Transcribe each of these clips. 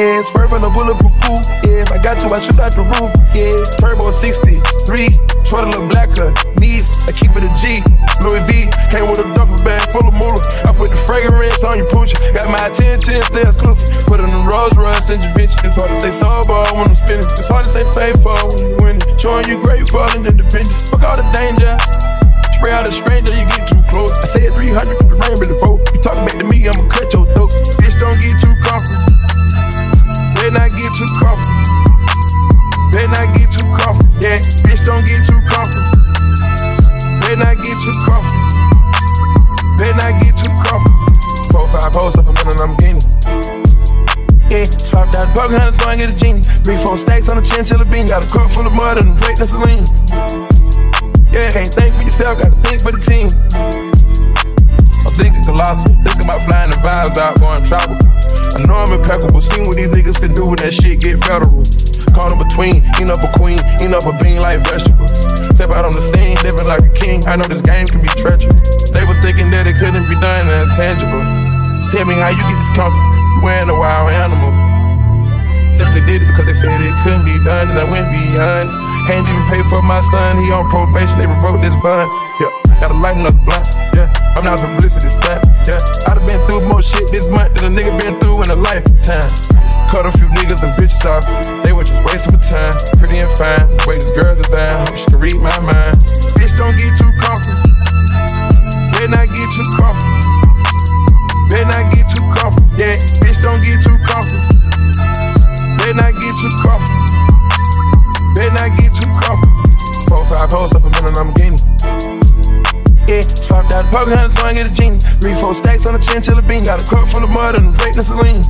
Yeah, swerve on a bulletproof coupe. Yeah, if I got you, I shoot out the roof. Yeah, turbo 63, short a little blacker. Uh, knees, I keep it a G. Louis V came with a duffel bag full of moolah. I put the fragrance on your pooch. Got my attention, stay exclusive. Put it in Rolls Royce Vinci. It's hard to stay sober when I'm spinning. It's hard to stay faithful when you winning. Showing you grateful and independent. On a chinchilla bean. Got a cup full of mud and great Saline. Yeah, can't think for yourself, gotta think for the team. I'm thinking colossal, thinking about flying the vibes out, going travel. I know I'm impeccable, seen what these niggas can do when that shit get federal. Caught in between, eating up a queen, eating up a bean like vegetables. Step out on the scene, living like a king. I know this game can be treacherous. They were thinking that it couldn't be done and it's tangible. Tell me how you get this comfort, wearing a wild animal. Simply did it because they said it couldn't be done and I went beyond. Can't even pay for my son, he on probation, they revoked this bond. Yeah, gotta lighten up the blunt. Yeah, I'm not a publicity stunt. Yeah, I done been through more shit this month than a nigga been through in a lifetime. Cut a few niggas and bitches off, they were just wasting my time. Pretty and fine, the way these girls design, hope she can read my mind. Five hoes up a minute, getting. Yeah, swapped out the poker hunters, go and get a genie. Three, four stacks on a chinchilla bean. Got a cup full of mud and great Saline.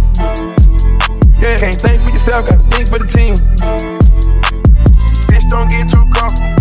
Yeah, can't think for yourself, gotta think for the team. Bitch, don't get too comfortable.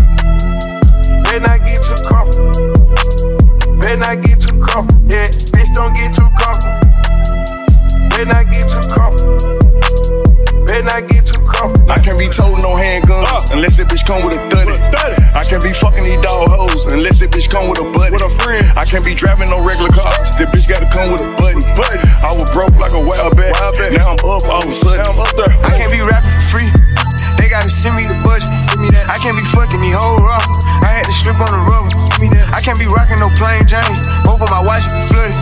Can't be rocking no plain Jane. Both of my watch be flooded.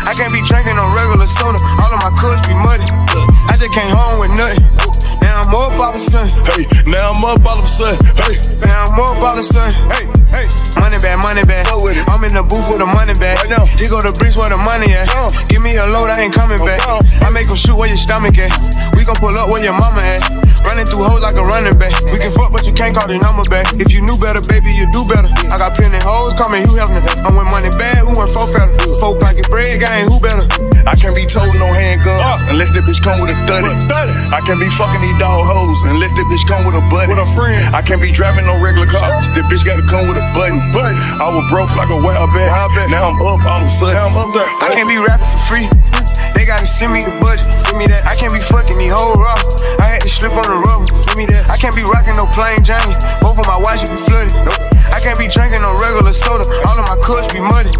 I can't be drinking no regular soda. All of my cups be muddy. I just came home with nothing. Now I'm up all of a sudden. Hey, now I'm up all of a sudden. Hey, Now I'm up all of a sudden. hey, hey. Money bag, money bag. So with it. I'm in the booth with a money bag. Right now. You go to bricks where the money at. Uh. Give me a load, I ain't coming back. Uh. I make them shoot where your stomach at. We gon' pull up where your mama at. Running through hoes like a running back. We can fuck, but you can't call the number back. If you knew better, baby, you do better. I got plenty hoes, call me Hugh Hefner. I went money bad, we went four fatter. Four pocket bread, gang, who better? I can't be told no handguns unless that bitch come with a thuddy. With a thuddy. I can't be fucking these dog hoes unless that bitch come with a buddy. With a friend. I can't be driving no regular cars. That bitch gotta come with a buddy. Buddy. I was broke like a wild bat. Now I'm up all of a sudden. Now I'm up there. I can't be rapping for free. They gotta send me the budget. Send me that. I can't be fucking these whole raw. I had to slip on the rubber. Give me that. I can't be rocking no plain Jane. Both of my watch be flooded. I can't be drinking no regular soda. All of my cups be muddy.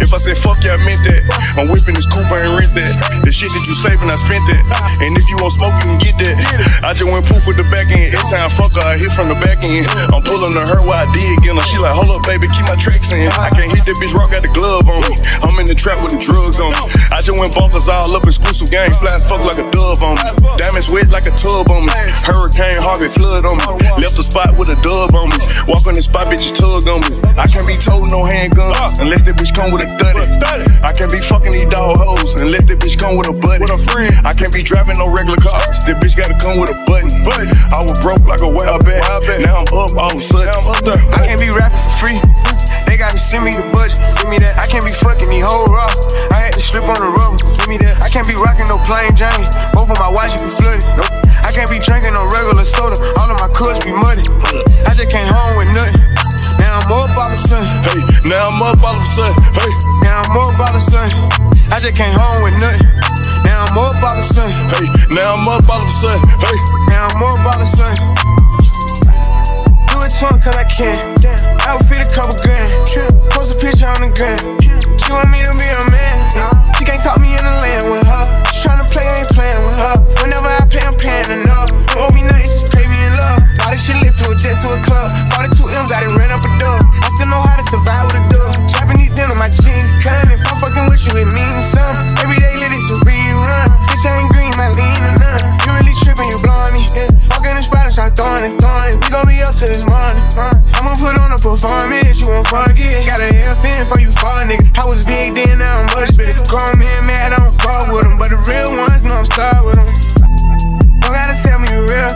If I said fuck yeah, I meant that. I'm whipping this coupe, I ain't rent that. The shit that you saving, I spent that. And if you want smoke, you can get that. I just went poof with the back end. Every time fuck her, I hit from the back end. I'm pulling to her while I dig in her. She like, hold up, baby, keep my tracks in. I can't hit that bitch, rock got the glove on me. I'm in the trap with the drugs on me. I just went bumpers all up exclusive gang. Fly fuck like a dove on me. Diamonds wet like a tub on me. Hurricane Harvey flood on me. Left the spot with a dub on me. Walk on the spot, bitches tug on me. I can't be told no handguns unless that bitch come with a thuddy. I can't be fucking these dog hoes unless that bitch come with a buddy. With a friend. I can't be driving no regular cars. That bitch gotta come with a button. Buddy. I was broke like a wild bat. Wild bat. Now I'm up all of a sudden. Now I'm up there. I can't be rapping for free. They gotta send me the budget. Send me that. I can't be fucking these whole raw. I had to slip on the can't be rocking no plain Jane. Both of my watch be flooded. I can't be drinking no regular soda. All of my cups be muddy. I just came home with nothing. Now I'm up all of a sudden. Hey, now I'm up all of a sudden. Hey, Now I'm up all of a sudden. I just came home with nothing. Now I'm up all of a sudden. hey, now I'm up all of a sudden. Hey, Now I'm up all of a sudden. Do it to him cause I can. Outfit a couple grand. Post a picture on the gram. She want me to be a man. Was big then, now I'm much bigger. Grown men mad, I don't fuck with them. But the real ones know I'm stuck with them. Don't gotta tell me real.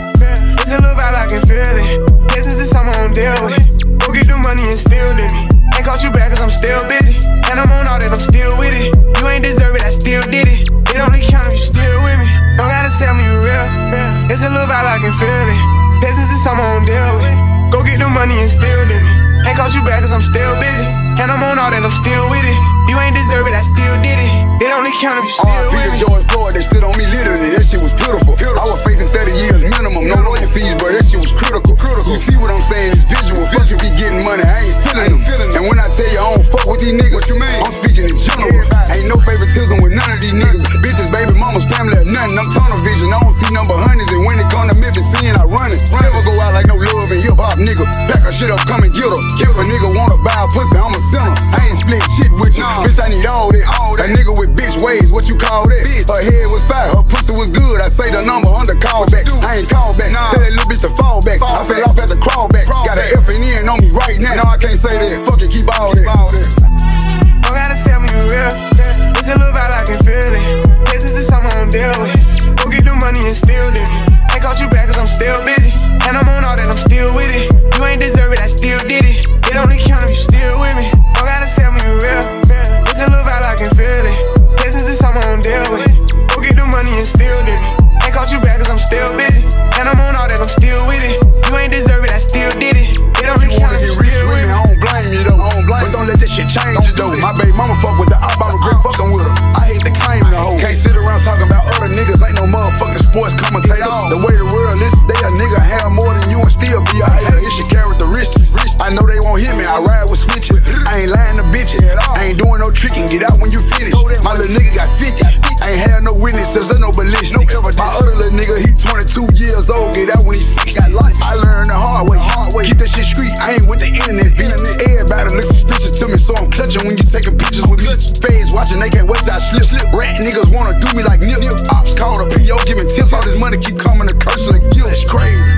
It's a little vibe, I can feel it. Business is something I'm deal with. Go get the money and steal it. me. Ain't caught you back cause I'm still busy. And I'm on all that, I'm still with it. You ain't deserve it, I still did it. It only count if you still with me. Don't gotta tell me real. It's a little vibe, I can feel it. Business is something I'm deal with. Go get the money and steal it. me. Ain't caught you back cause I'm still busy. And I'm on all that, I'm still with it. You ain't deserve it, I still did it. It only count if you uh, still RP with me. George Floyd, they stood on me literally. That shit was beautiful. pitiful. I was facing 30 years minimum, no lawyer fees, but that shit was critical. critical. You see what I'm saying? It's visual. Fuck if he getting money, I ain't feeling them. And when I tell you I don't fuck with these niggas, what you mean? I'm speaking in general. Ain't no favoritism with none of these niggas. Bitches, baby mamas, family, or nothing. I'm tunnel vision. I don't see number hundreds, and when it come to Memphis, seeing I run it. Never go out like no love and hip hop nigga. Back her shit up, come and get her. If a nigga you that? Her head was fire, her pussy was good. I say the number sports commentator. The way the world is, they a nigga have more than you and still be a hater. It's your characteristics. I know they won't hit me, I ride with switches. I ain't lying to bitches. I ain't doing no tricking, get out when you finish. My little nigga got 50. I ain't had no witnesses or no ballistics. My other little nigga, he 22 years old, get out when he 60. I keep coming, the curse and the guilt. It's crazy.